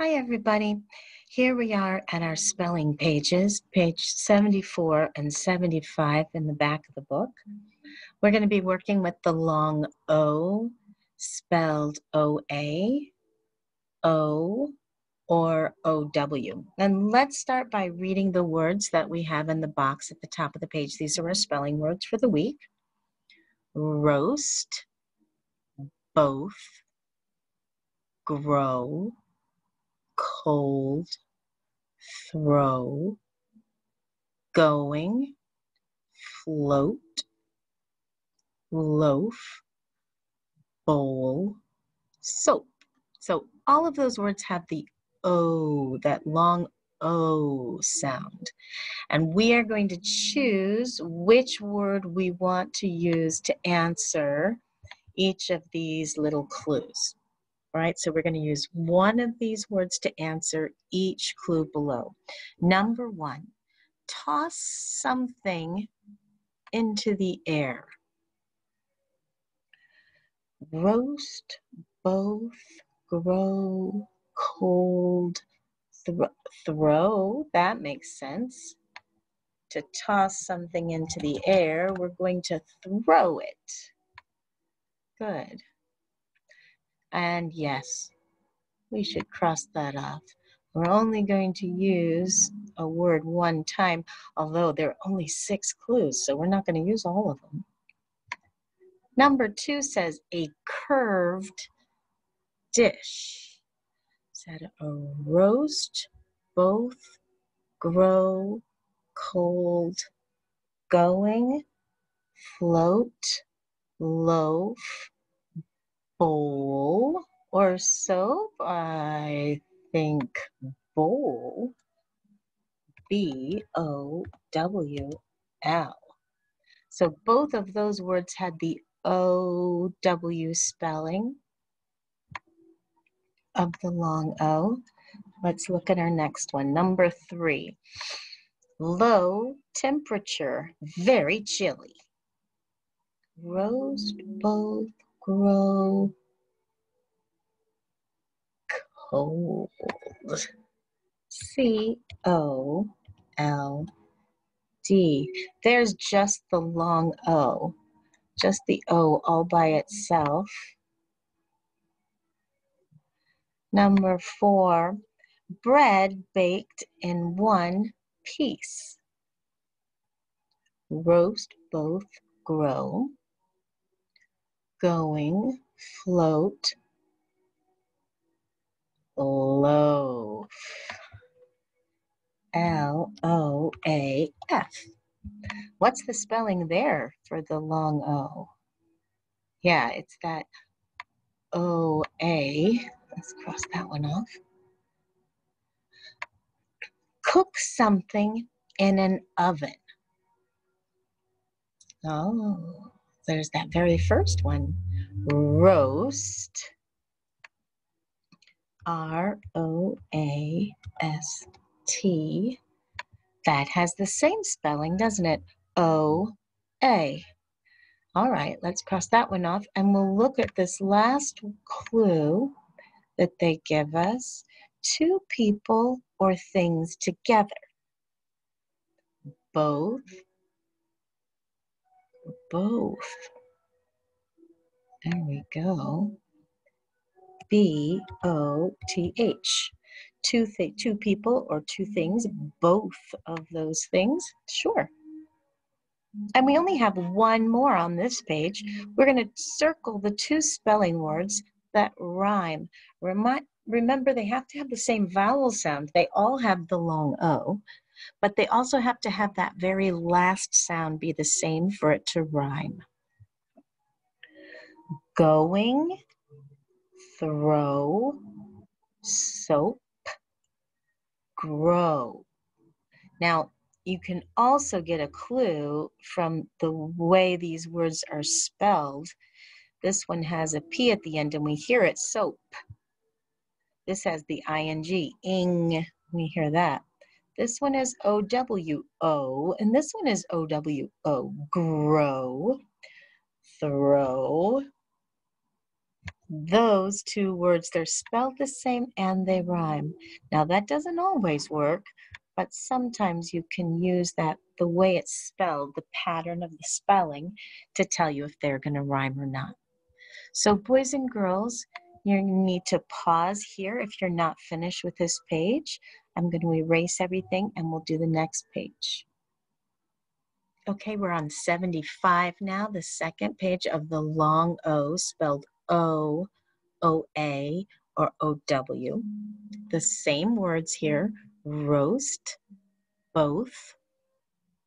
Hi, everybody. Here we are at our spelling pages, page 74 and 75 in the back of the book. We're going to be working with the long O, spelled O-A, O, or O-W. And let's start by reading the words that we have in the box at the top of the page. These are our spelling words for the week. Roast, both, grow, cold, throw, going, float, loaf, bowl, soap. So all of those words have the O, that long O sound. And we are going to choose which word we want to use to answer each of these little clues. All right, so we're going to use one of these words to answer each clue below. Number one, toss something into the air. Roast, both, grow, cold, th throw. That makes sense. To toss something into the air, we're going to throw it. Good. And yes, we should cross that off. We're only going to use a word one time, although there are only six clues, so we're not going to use all of them. Number two says a curved dish. Said a roast, both, grow, cold, going, float, loaf, bowl or soap? I think bowl. B O W L. So both of those words had the O W spelling of the long O. Let's look at our next one. Number three. Low temperature, very chilly. Roast both grow cold. C O L D. There's just the long O, just the O all by itself. Number four, bread baked in one piece. Roast both grow going, float, loaf. L O A F. What's the spelling there for the long O? Yeah, it's that O A. Let's cross that one off. Cook something in an oven. Oh, there's that very first one. Roast. R O A S T. That has the same spelling, doesn't it? O A. All right, let's cross that one off and we'll look at this last clue that they give us. Two people or things together. Both both. There we go. B O T H. Two, th- two people or two things, both of those things. Sure. And we only have one more on this page. We're going to circle the two spelling words that rhyme. Remi- remember, they have to have the same vowel sound. They all have the long O but they also have to have that very last sound be the same for it to rhyme. Going, throw, soap, grow. Now, you can also get a clue from the way these words are spelled. This one has a P at the end and we hear it soap. This has the ing, ing, we hear that. This one is O-W-O, and this one is O-W-O. Grow, throw, those two words, they're spelled the same and they rhyme. Now, that doesn't always work, but sometimes you can use that, the way it's spelled, the pattern of the spelling, to tell you if they're going to rhyme or not. So, boys and girls, you need to pause here if you're not finished with this page. I'm going to erase everything and we'll do the next page. Okay, we're on 75 now, the second page of the long O spelled O, O-A, or O-W. The same words here, roast, both,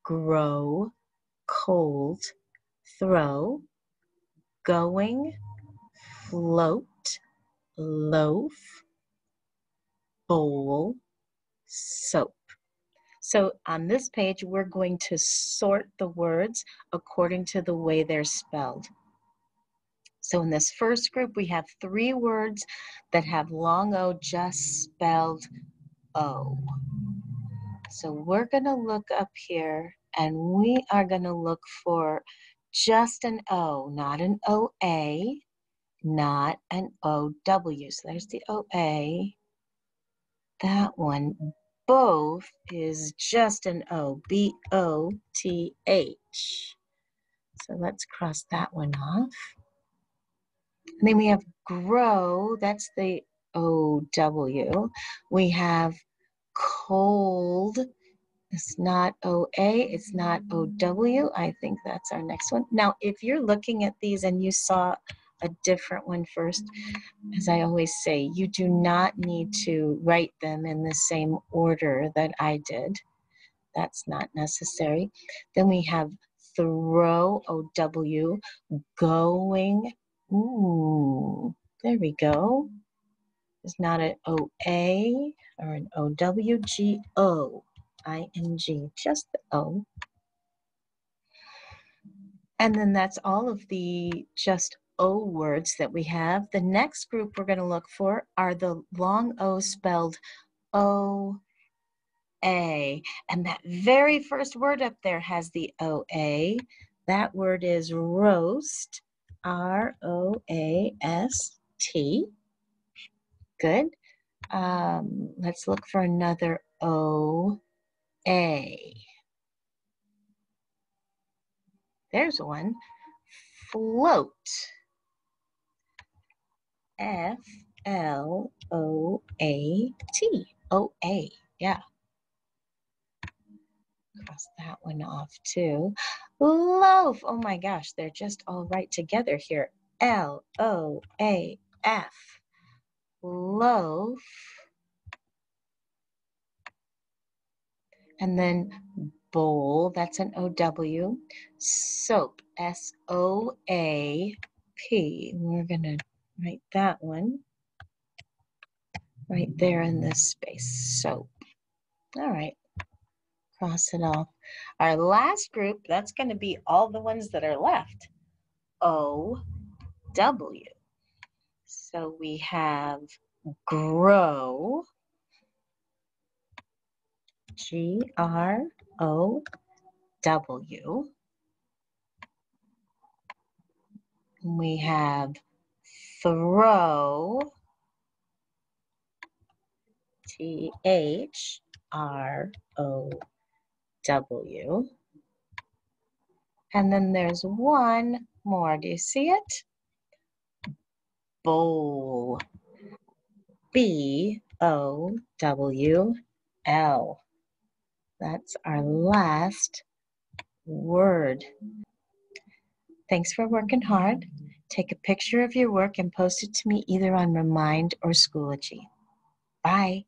grow, cold, throw, going, float, loaf, bowl, soap. So on this page, we're going to sort the words according to the way they're spelled. So in this first group, we have three words that have long O just spelled O. So we're going to look up here and we are going to look for just an O, not an OA, not an OW. So there's the OA. That one, both is just an O, B O T H. So let's cross that one off. And then we have grow, that's the O W. We have cold, it's not OA, it's not OW. I think that's our next one. Now, if you're looking at these and you saw a different one first. Mm-hmm. As I always say, you do not need to write them in the same order that I did. That's not necessary. Then we have throw, O-W, going. Ooh, there we go. It's not an O-A or an O-W-G-O. I-N-G, just the O. And then that's all of the just O words that we have. The next group we're going to look for are the long O spelled O A. And that very first word up there has the O A. That word is roast, R O A S T. Good. Um, let's look for another O A. There's one. Float. F L O A T. O A. Yeah. Cross that one off too. Loaf. Oh my gosh, they're just all right together here. L O A F. Loaf. And then bowl, that's an O W. Soap, S O A P. We're going to Write that one right there in this space. So, All right. Cross it off. Our last group, that's going to be all the ones that are left. O, W. So we have grow, G R O W. We have throw, T H R O W. And then there's one more. Do you see it? Bowl. B O W L. That's our last word. Thanks for working hard. Take a picture of your work and post it to me either on Remind or Schoology. Bye.